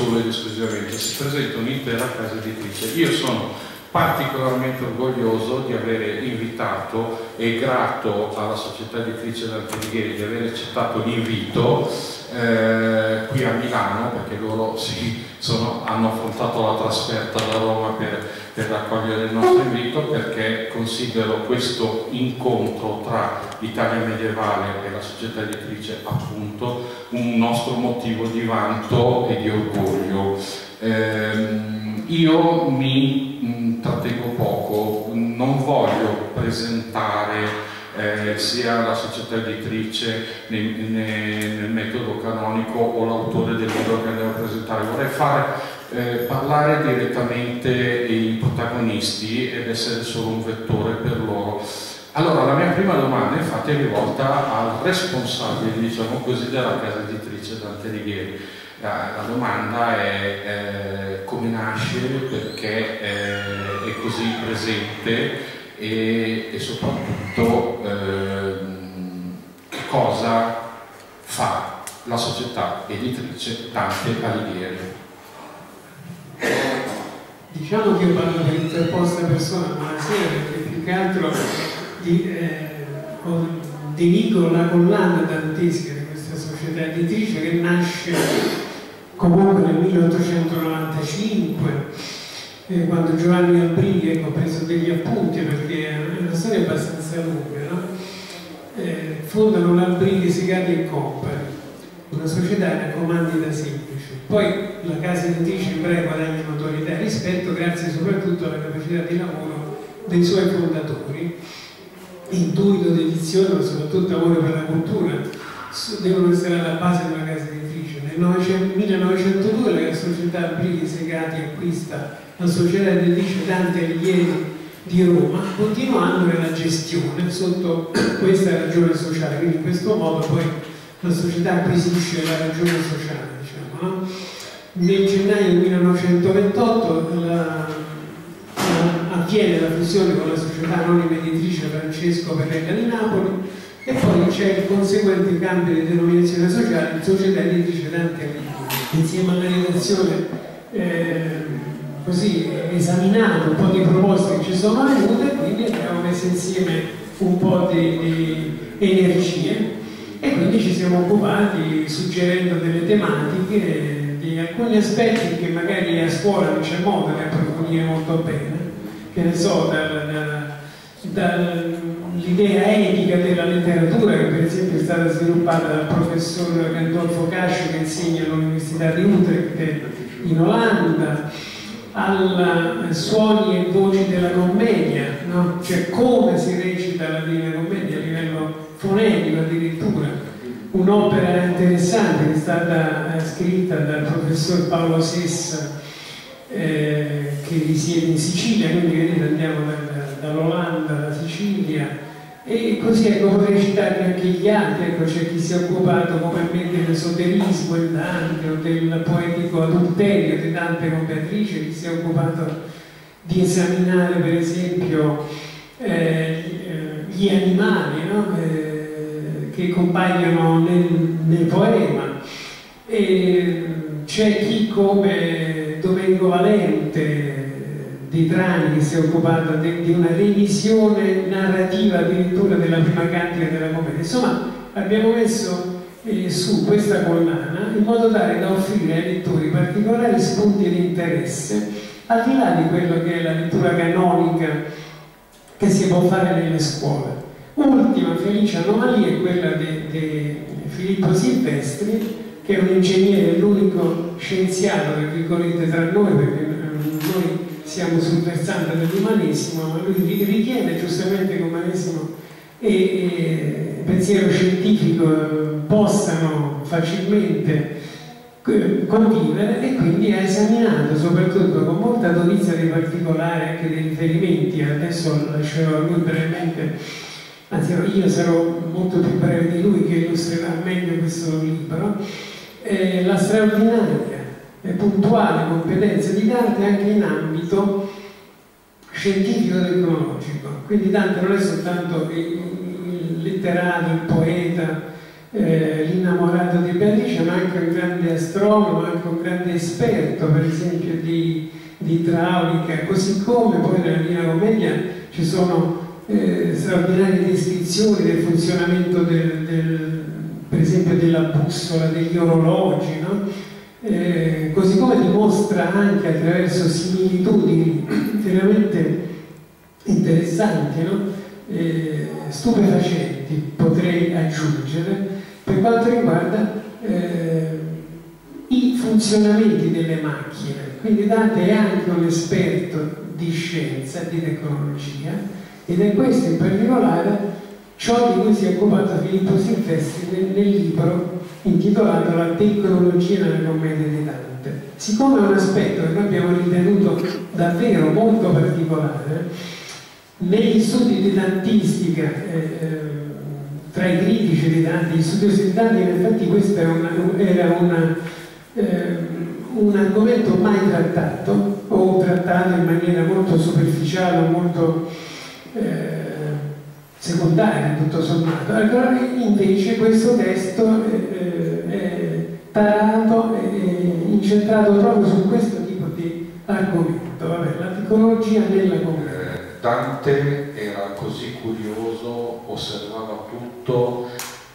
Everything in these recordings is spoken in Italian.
solo ed esclusivamente, si presenta un'intera casa editrice. Io sono particolarmente orgoglioso di avere invitato e grato alla società editrice d'Alterighieri di aver accettato l'invito eh, qui a Milano perché loro sì, sono, hanno affrontato la trasferta da Roma per, per raccogliere il nostro invito perché considero questo incontro tra l'Italia medievale e la società editrice appunto un nostro motivo di vanto e di orgoglio. Eh, io mi mh, trattengo poco, non voglio presentare eh, sia la società editrice nel, nel, metodo canonico o l'autore del libro che andiamo a presentare, vorrei fare, eh, parlare direttamente i protagonisti ed essere solo un vettore per loro. Allora, la mia prima domanda infatti è rivolta al responsabile, diciamo così, della casa editrice Dante Righieri. La, la domanda è eh, come nasce, perché eh, è così presente e, e soprattutto ehm, che cosa fa la società editrice Dante Alighieri. Diciamo che io parlo per interposta persona, buonasera, perché più che altro di, eh, dirigo la collana dantesca di questa società editrice che nasce comunque nel 1895 eh, quando Giovanni Albrighi, ecco, ho preso degli appunti perché è una storia abbastanza lunga, no? eh, fondano l'Albrighi Segati e Company, una società che comandi da semplice. Poi la casa editrice ebraica guadagna notorietà rispetto grazie soprattutto alla capacità di lavoro dei suoi fondatori, intuito d'edizione, ma soprattutto amore per la cultura, devono essere alla base di una casa editrice. Nel 1902 la società Segati acquista la società editrice Dante Alighieri di Roma, continuando nella gestione sotto questa ragione sociale, quindi in questo modo poi la società acquisisce la ragione sociale. Diciamo, no? Nel gennaio 1928 la, la, avviene la fusione con la società anonima editrice Francesco Perrella di Napoli e poi c'è il conseguente cambio di denominazione sociale, società editrice Dante Alighieri. Insieme alla redazione eh, così esaminato un po' di proposte che ci sono venute, quindi abbiamo messo insieme un po' di, di energie e quindi ci siamo occupati suggerendo delle tematiche di alcuni aspetti che magari a scuola non c'è modo di approfondire molto bene, che ne so, dall'idea etica della letteratura che per esempio è stata sviluppata dal professor Gandolfo Cascio che insegna all'Università di Utrecht in Olanda, ai suoni e voci della commedia, no? cioè come si recita la Divina Commedia a livello fonetico addirittura. Un'opera interessante che è stata eh, scritta dal professor Paolo Sessa eh, che risiede in Sicilia, quindi vedete andiamo dall'Olanda alla Sicilia, e così ecco, vorrei citare anche gli altri, ecco, c'è chi si è occupato me dell'esoterismo in Dante o del poetico adulterio di Dante con Beatrice, chi si è occupato di esaminare per esempio eh, gli animali no? eh, che compaiono nel, nel poema. c'è chi come Domenico Valente dei brani che si è occupato di, di una revisione narrativa addirittura della prima cantica della commedia. Insomma, abbiamo messo eh, su questa collana in modo tale da offrire ai lettori particolari spunti di interesse, al di là di quello che è la lettura canonica che si può fare nelle scuole. Ultima felice anomalia è quella di Filippo Silvestri, che è un ingegnere, l'unico scienziato, tra noi, perché siamo sul versante dell'umanesimo, ma lui richiede giustamente che umanesimo e, e pensiero scientifico possano facilmente eh, convivere e quindi ha esaminato soprattutto con molta dovizia dei particolari anche dei riferimenti, adesso lascerò a lui brevemente, anzi io sarò molto più breve di lui che illustrerà meglio questo libro, eh, la straordinaria e puntuale competenza di Dante anche in ambito scientifico-tecnologico. Quindi Dante non è soltanto il letterato, il poeta, eh, l'innamorato di Beatrice, ma anche un grande astronomo, anche un grande esperto, per esempio, di, di idraulica, così come poi nella Divina Commedia ci sono eh, straordinarie descrizioni del funzionamento del, del, per esempio della bussola, degli orologi, no? Eh, così come dimostra anche attraverso similitudini veramente interessanti, no? eh, stupefacenti potrei aggiungere, per quanto riguarda eh, i funzionamenti delle macchine. Quindi Dante è anche un esperto di scienza, di tecnologia, ed è questo in particolare ciò di cui si è occupato Filippo Silvestri nel, nel libro intitolato La tecnologia nella commedia di Dante. Siccome è un aspetto che noi abbiamo ritenuto davvero molto particolare, negli studi di dantistica eh, eh tra i critici di Dante, gli studiosi di Dante, in effetti questo una, era una, eh, un argomento mai trattato o trattato in maniera molto superficiale, molto eh, secondaria tutto sommato. Allora invece questo testo eh, è tarato e incentrato proprio su questo tipo di argomento, Vabbè, la tecnologia nella comunità. Dante era così curioso, osservava tutto,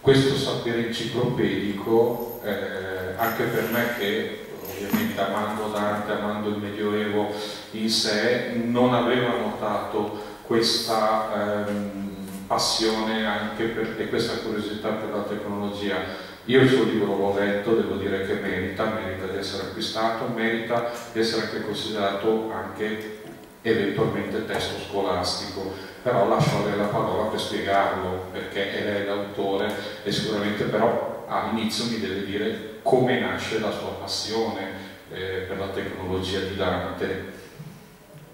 questo sapere enciclopedico, eh, anche per me che ovviamente amando Dante, amando il Medioevo in sé, non aveva notato questa ehm, passione anche per, e questa curiosità per la tecnologia. Io il suo libro l'ho letto, devo dire che merita, merita di essere acquistato, merita di essere anche considerato anche eventualmente testo scolastico, però lascio a lei la parola per spiegarlo, perché è lei l'autore e sicuramente però all'inizio mi deve dire come nasce la sua passione eh, per la tecnologia di Dante.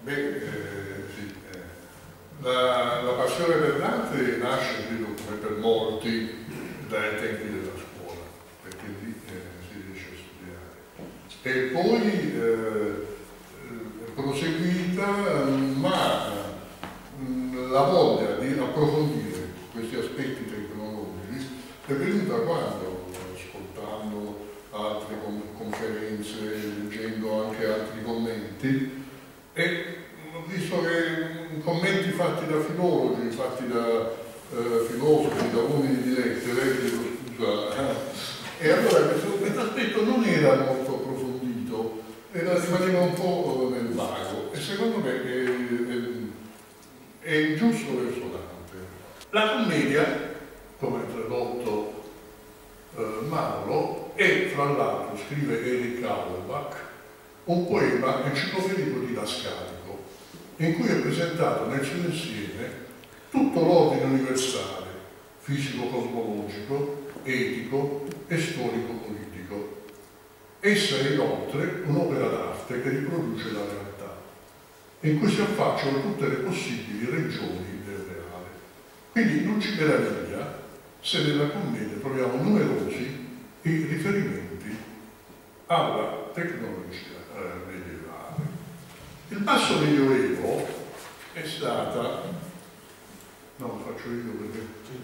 Beh, eh. La, la, passione per Dante nasce, credo, come per molti, dai tempi della scuola, perché lì eh, si riesce a studiare. E poi eh, proseguita, ma mm, la voglia di approfondire questi aspetti tecnologici è venuta quando, ascoltando altre conferenze, leggendo anche altri commenti, e ho visto che commenti fatti da filologi, fatti da eh, filosofi, da uomini di lettere, scusa, e allora questo, questo aspetto non era molto approfondito, era, rimaneva un po' nel vago. E secondo me è, è, è ingiusto verso Dante. La commedia, come ha tradotto eh, Mauro, è fra l'altro, scrive Eric Auerbach, un poema enciclopedico didascalico in cui è presentato nel suo insieme tutto l'ordine universale, fisico-cosmologico, etico e storico-politico Essa è inoltre un'opera d'arte che riproduce la realtà, in cui si affacciano tutte le possibili regioni del reale. Quindi non ci meraviglia se nella commedia troviamo numerosi i riferimenti alla tecnologia eh. Il basso medioevo è stata, no lo faccio io perché,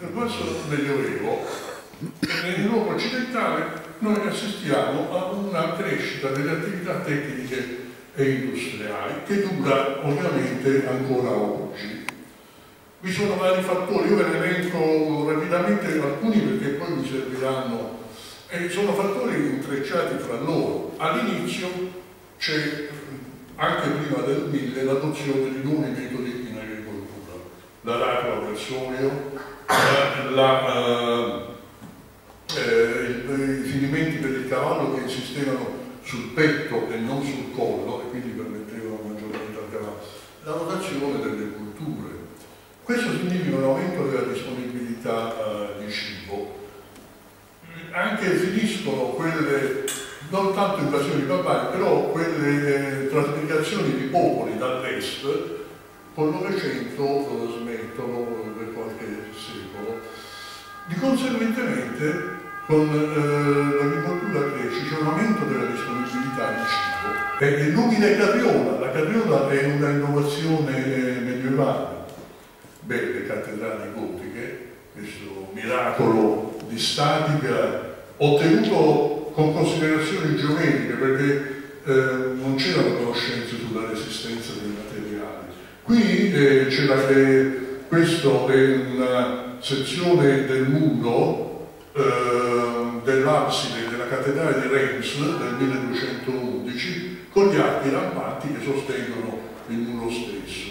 il basso medioevo nell'Europa occidentale noi assistiamo a una crescita delle attività tecniche e industriali che dura ovviamente ancora oggi. Vi sono vari fattori, io ve ne elenco rapidamente alcuni perché poi mi serviranno, e sono fattori intrecciati fra loro. All'inizio c'è, anche prima del 1000, l'adozione di nuovi metodi in agricoltura, la, la uh, eh, i finimenti per il cavallo che insistevano sul petto e non sul collo e quindi permettevano maggiormente al cavallo, la rotazione delle culture. Questo significa un aumento della disponibilità eh, di cibo. Anche finiscono quelle, non tanto invasioni barbariche, però quelle eh, trasmigrazioni di popoli dall'est col Novecento eh, smettono per qualche secolo. Di conseguentemente con eh, l'agricoltura cresce, c'è un aumento della disponibilità di cibo. E l'umile carriola, la carriola è una innovazione eh, medievale. Beh, le cattedrali gotiche, questo miracolo di statica ottenuto con considerazioni geometriche perché eh, non c'erano conoscenze sulla resistenza dei materiali. Qui eh, c'era questo è una sezione del muro eh, dell'abside della cattedrale di Reims del 1211 con gli archi rampanti che sostengono il muro stesso.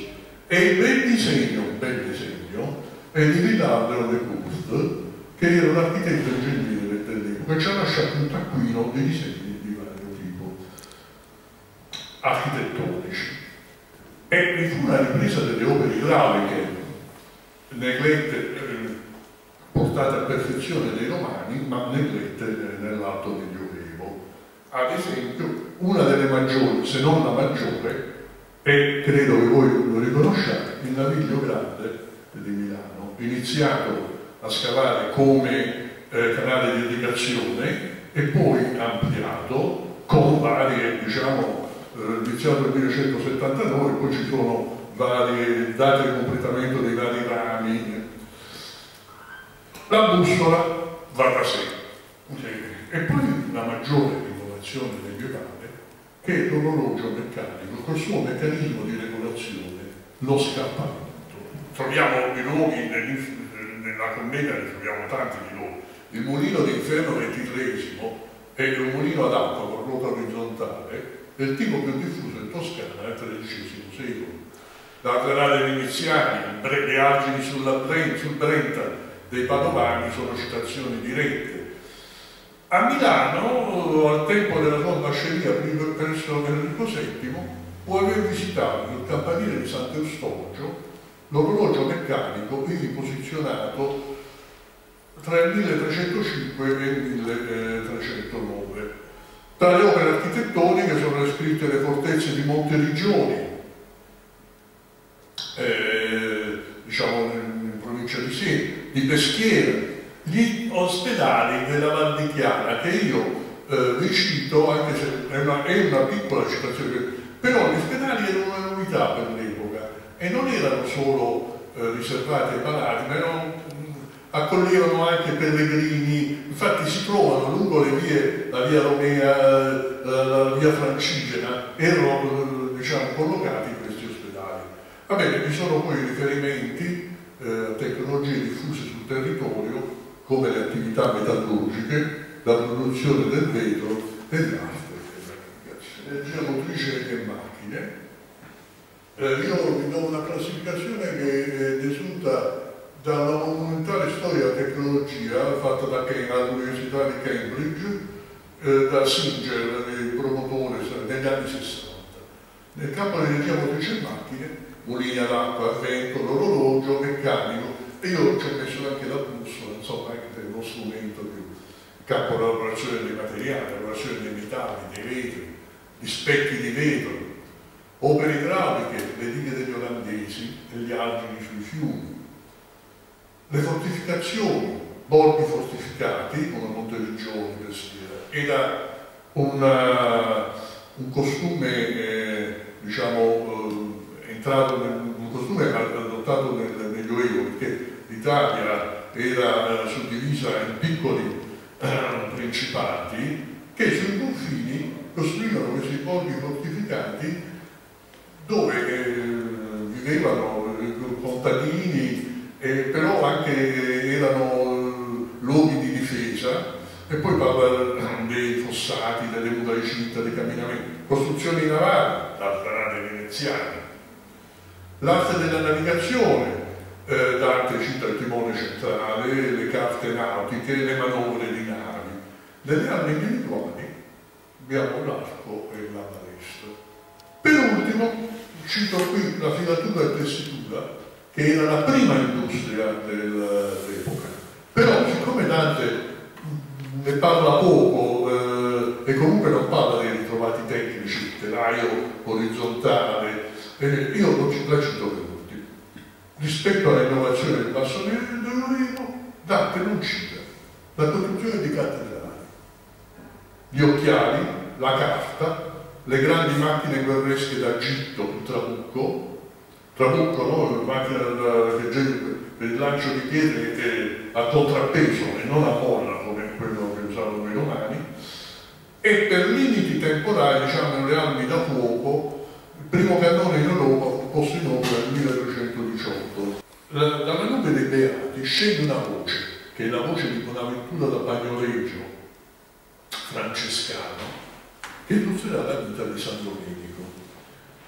E il bel disegno, bel disegno, è di Vidal de Court, che era un architetto ingegnere dell'epoca e ci ha lasciato un taccuino di disegni di vario tipo architettonici. E vi fu una ripresa delle opere idrauliche neglette, eh, portate a perfezione dei romani, ma neglette eh, nell'alto medioevo. Ad esempio, una delle maggiori, se non la maggiore, e credo che voi lo riconosciate, il Naviglio Grande di Milano, iniziato a scavare come eh, canale di irrigazione e poi ampliato con varie, diciamo, eh, iniziato nel 1979, poi ci sono varie date di completamento dei vari rami. La bussola va da sé. E poi la maggiore innovazione padre che è l'orologio meccanico col suo meccanismo di regolazione, lo scappamento. Troviamo i luoghi nella commedia, ne troviamo tanti di loro. Il mulino d'inferno XXIII è un mulino ad acqua con ruota orizzontale del tipo più diffuso in Toscana nel XIII secolo dalla Granada degli iniziali, le argini sulla, sul Brenta dei Padovani sono citazioni dirette. A Milano, al tempo della sua ambasceria presso Enrico VII, può aver visitato il campanile di Sant'Eustogio, l'orologio meccanico ivi posizionato tra il 1305 e il 1309. Tra le opere architettoniche sono descritte le fortezze di Monteriggioni, eh, diciamo in provincia di Siena, di Peschiera, gli ospedali della Val di Chiara che io eh, vi cito, anche se è una, è una piccola citazione, però gli ospedali erano una novità per l'epoca e non erano solo eh, riservati ai palati, ma erano, accoglievano anche pellegrini, infatti si trovano lungo le vie, la via Romea, eh, la via Francigena, erano diciamo, collocati Va bene, vi sono poi riferimenti eh, tecnologie diffuse sul territorio come le attività metallurgiche, la produzione del vetro e l'arte, energia motrice e macchine. Eh, io vi do una classificazione che eh, risulta dalla monumentale storia della tecnologia fatta da all'Università di Cambridge, eh, da Singer, il promotore, negli anni 60. Nel campo dell'energia motrice e macchine mulini ad acqua, vento, l'orologio meccanico e io ci ho messo anche la bussola, insomma anche per uno strumento più capo lavorazione dei materiali, lavorazione dei metalli, dei vetri, gli specchi di vetro, opere idrauliche, le dighe degli olandesi e gli argini sui fiumi, le fortificazioni, borghi fortificati come Monteriggioni, Peschiera, era una, un costume eh, diciamo eh, entrato nel, un costume adottato nel Medioevo perché l'Italia era eh, suddivisa in piccoli eh, principati che sui confini costruivano questi borghi fortificati dove eh, vivevano eh, contadini, però anche erano luoghi di difesa e poi parla dei fossati, delle mura di cinta, dei camminamenti, costruzioni navali, da strade veneziane, L'arte della navigazione, eh, Dante cita il timone centrale, le carte nautiche, le manovre di navi. Nelle armi individuali abbiamo l'arco e la balestra. Per ultimo, cito qui la filatura e tessitura, che era la prima industria dell'epoca. Però, siccome Dante ne parla poco eh, e comunque non parla dei ritrovati tecnici, telaio orizzontale, io non ci la cito per tutti. Rispetto all'innovazione del basso medioevo, Dante non cita la costruzione di cattedrali, gli occhiali, la carta, le grandi macchine guerresche d'Agitto, il trabucco, trabucco, no? Macchina che per il lancio di pietre eh, a contrappeso e non a molla come quello che usavano i romani, e per limiti temporali, diciamo le armi da fuoco, il primo cannone in Europa fu posto in opera nel 1218. Dalla nube dei Beati scende una voce, che è la voce di Bonaventura da Bagnoregio, francescano, che illustrerà la vita di San Domenico,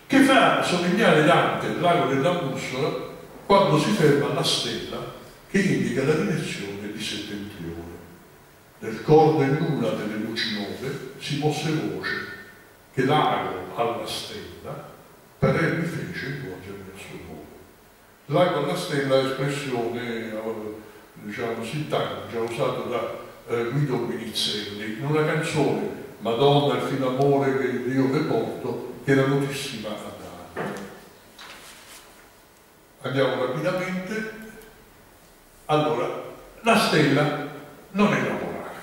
che fa somigliare Dante il lago della bussola quando si ferma alla stella che indica la direzione di settentrione. Nel coro in luna delle luci nuove si mosse voce che l'ago alla stella per mi fece rivolgermi al suo nome. L'ago alla stella è espressione, eh, diciamo, sintattica usata da eh, Guido Vinizelli in una canzone Madonna il fino amore che Dio le porto che era notissima a Dante. Andiamo rapidamente. Allora, la stella non è la polare.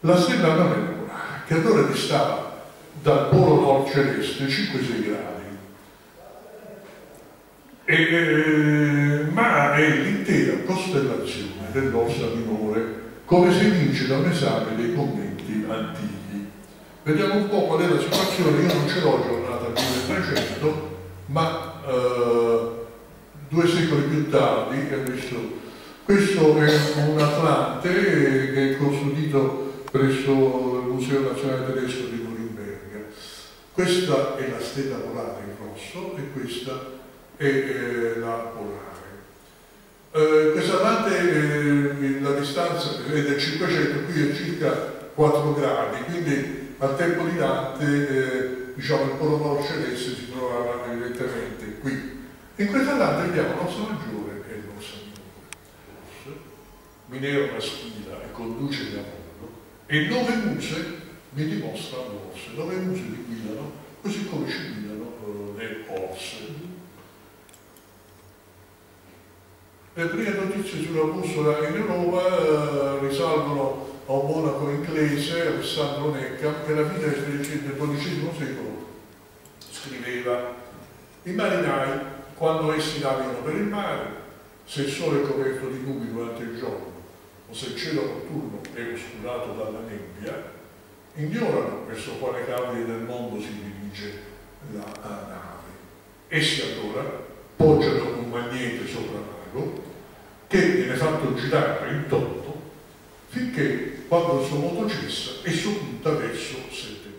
La stella non è la polare, che allora distava dal polo nord celeste 5-6 gradi. E, eh, ma è l'intera costellazione dell'Orsa Minore, come si evince da un esame dei commenti antichi. Vediamo un po' qual è la situazione, io non ce l'ho aggiornata al 1300, ma eh, due secoli più tardi, visto, questo è un Atlante che è custodito presso il Museo Nazionale Tedesco di Norimberga. Questa è la stella polare in rosso e questa è eh, la polare. Eh, questa Atlante, eh, la distanza è del 500, qui è circa 4 gradi, quindi al tempo di Dante eh, diciamo, il polo nord celeste si trovava evidentemente qui. In questa Atlante abbiamo l'ossa maggiore e l'ossa minore. Mineo una spina e conduce il Apollo e nove muse mi dimostrano l'orse, nove muse mi guidano così come ci guidano eh, le orse. Le prime notizie sulla bussola in Europa eh, risalgono a un monaco inglese, Alessandro Necca, che alla fine del XII secolo scriveva i marinai, quando essi navigano per il mare, se il sole è coperto di nubi durante il giorno o se il cielo notturno è oscurato dalla nebbia, ignorano verso quale cavoli del mondo si dirige la, la nave. Essi allora poggiano un magnete sopra l'ago che viene fatto girare in tondo finché quando il suo moto cessa esso punta verso settembre.